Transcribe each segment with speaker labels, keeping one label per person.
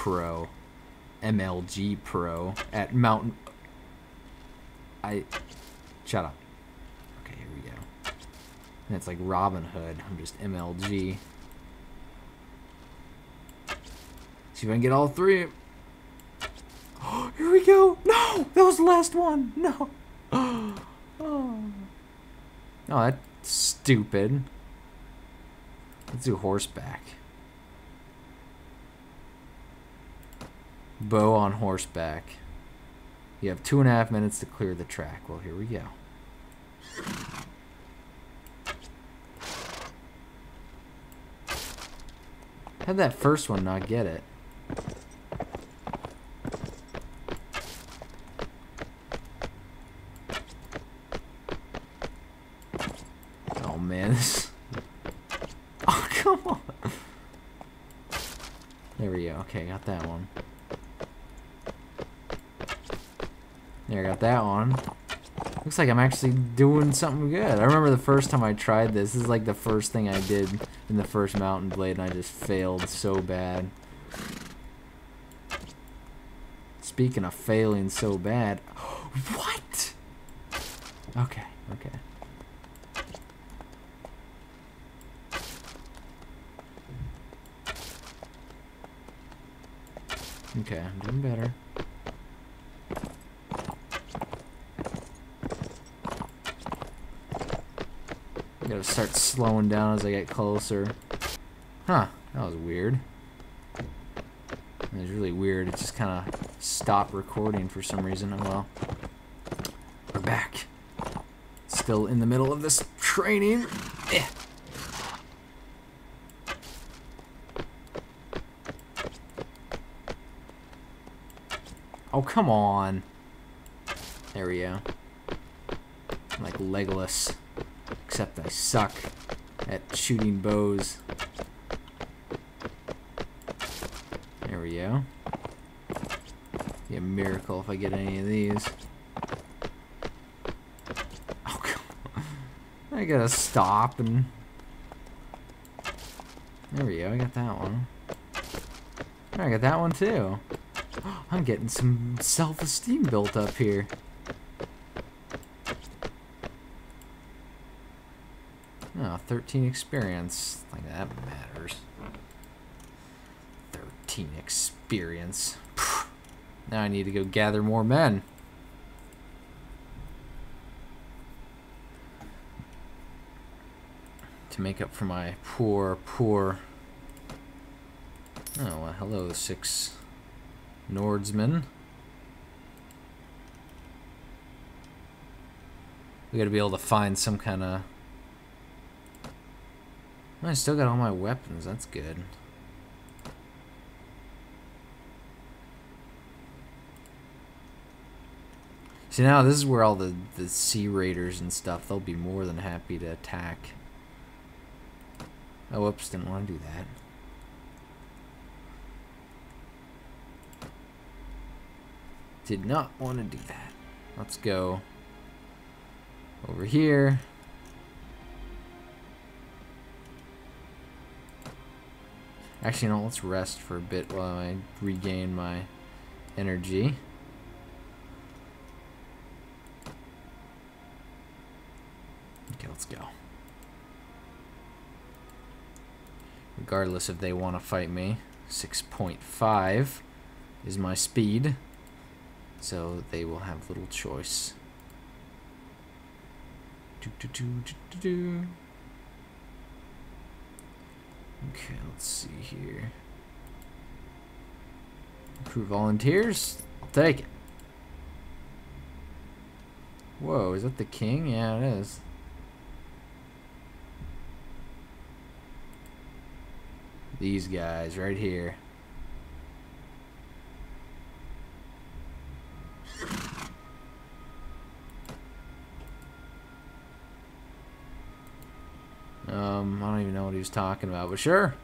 Speaker 1: Pro, MLG Pro at Mountain. I shut up. Okay, here we go. And it's like Robin Hood. I'm just MLG. See if I can get all three. Here we go. No, that was the last one. No. Oh, oh that's stupid. Let's do horseback. Bow on horseback. You have two and a half minutes to clear the track. Well, here we go. How'd that first one not get it? Oh man, Oh, come on. There we go. Okay, got that one. There, got that one. Looks like I'm actually doing something good. I remember the first time I tried this. This is like the first thing I did in the first Mount and Blade, and I just failed so bad. Speaking of failing so bad... What? Okay, okay. Okay, I'm doing better. I gotta slowing down as I get closer. Huh, that was weird. It was really weird. It just kind of stopped recording for some reason. Oh well. We're back. Still in the middle of this training. Eh. Oh, come on. There we go. I'm like Legolas. Except I suck at shooting bows. There we go. Be a miracle if I get any of these. Oh, on. I gotta stop and... There we go, I got that one. I got that one too. I'm getting some self-esteem built up here. Oh, 13 experience. Like that matters. 13 experience. Now I need to go gather more men. To make up for my poor, poor... Oh, well, hello, six Nordsmen. We gotta be able to find some kind of... I still got all my weapons, that's good. See now this is where all the, the sea raiders and stuff, they'll be more than happy to attack. Oh whoops, didn't want to do that. Did not want to do that. Let's go over here. Actually, no, let's rest for a bit while I regain my energy. Okay, let's go. Regardless if they want to fight me, 6.5 is my speed. So they will have little choice. Do, do, do, okay, let's see here. Recruit volunteers? I'll take it. Whoa, is that the king? Yeah, it is. These guys right here. was talking about, but sure.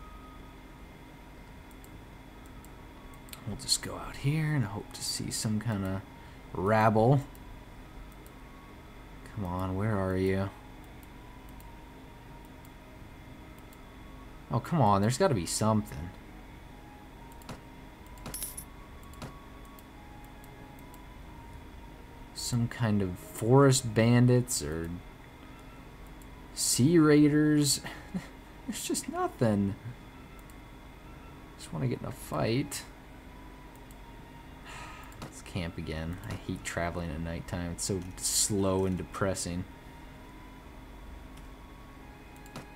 Speaker 1: We'll just go out here and hope to see some kind of rabble. Come on, where are you? Oh, come on, there's got to be something. Some kind of forest bandits or sea raiders. There's just nothing. Just want to get in a fight. Let's camp again. I hate traveling at nighttime. It's so slow and depressing.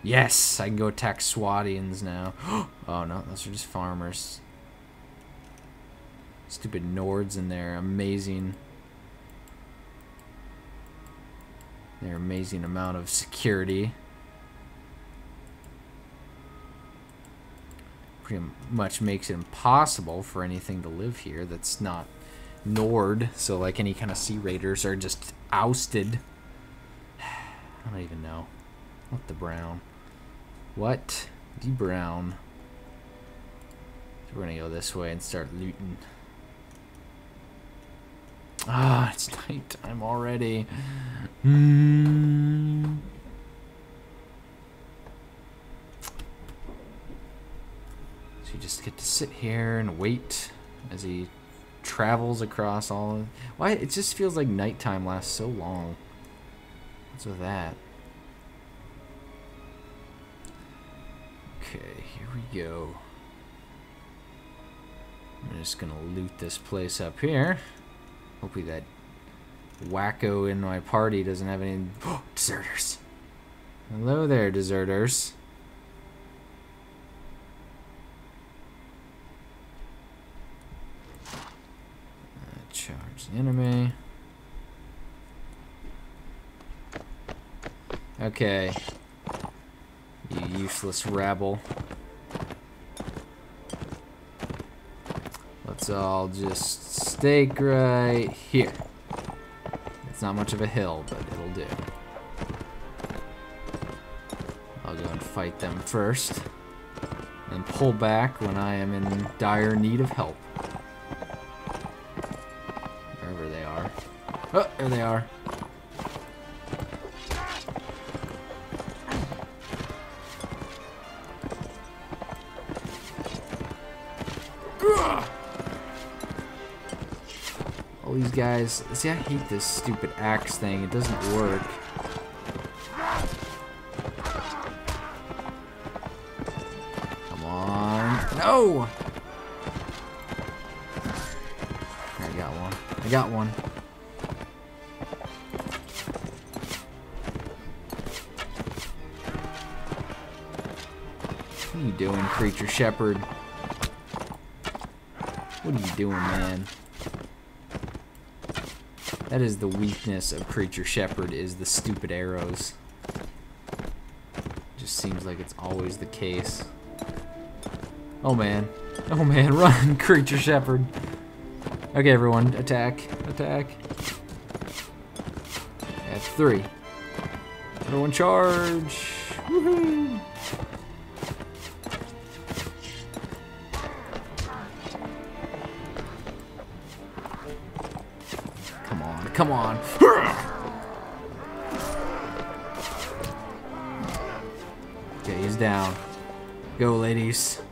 Speaker 1: Yes, I can go attack Swadians now. oh no, those are just farmers. Stupid Nords in there, amazing. Their amazing amount of security. Pretty much makes it impossible for anything to live here that's not Nord. So like any kind of sea raiders are just ousted. I don't even know. What the brown? What? The brown. So we're gonna go this way and start looting. Ah, it's nighttime already. Mm. So you just get to sit here and wait as he travels across all of... Why? It just feels like nighttime lasts so long. What's with that? Okay, here we go. I'm just gonna loot this place up here. Hopefully that wacko in my party doesn't have any deserters. Hello there, deserters. Uh, charge the enemy. Okay. You useless rabble. Let's all just stake right here. It's not much of a hill, but it'll do. I'll go and fight them first. And pull back when I am in dire need of help. Oh, there they are. All these guys. See, I hate this stupid axe thing. It doesn't work. Come on. No! I got one. I got one. What are you doing, creature shepherd? What are you doing, man? That is the weakness of Creature Shepherd, is the stupid arrows. Just seems like it's always the case. Oh man. Oh man, run, Creature Shepherd. Okay, everyone, attack, attack. F3. Everyone charge! Woohoo! Come on. Okay, he's down. Go, ladies.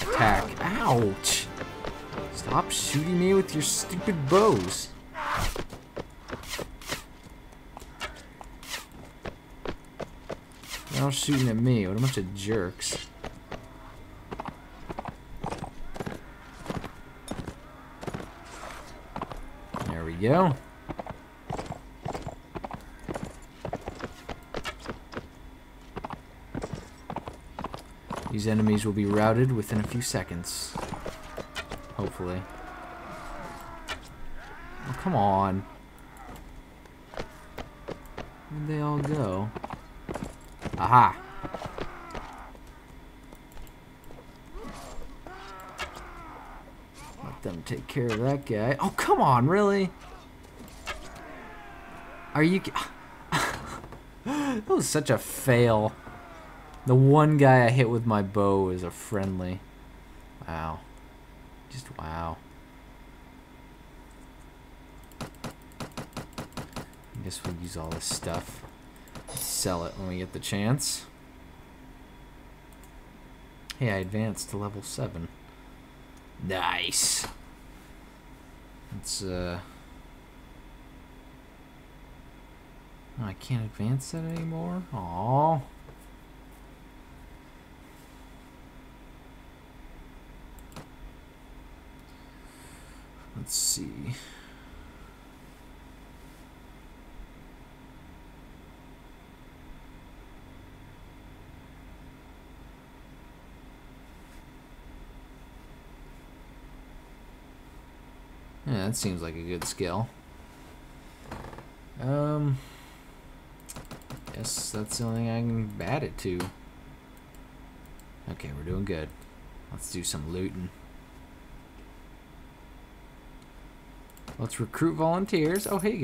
Speaker 1: Attack. Ouch. Stop shooting me with your stupid bows. They're all shooting at me. What a bunch of jerks. There we go. These enemies will be routed within a few seconds. Hopefully. Oh, come on. Where'd they all go? Aha! Let them take care of that guy. Oh, come on, really? Are you... that was such a fail. The one guy I hit with my bow is a friendly. Wow. Just wow. I guess we'll use all this stuff. Sell it when we get the chance. Hey, I advanced to level 7. Nice. Let's, uh... Oh, I can't advance that anymore? Aww. Let's see. Yeah, that seems like a good skill. Um, guess that's the only thing I can add it to. Okay, we're doing good. Let's do some looting. Let's recruit volunteers. Oh, hey, guys.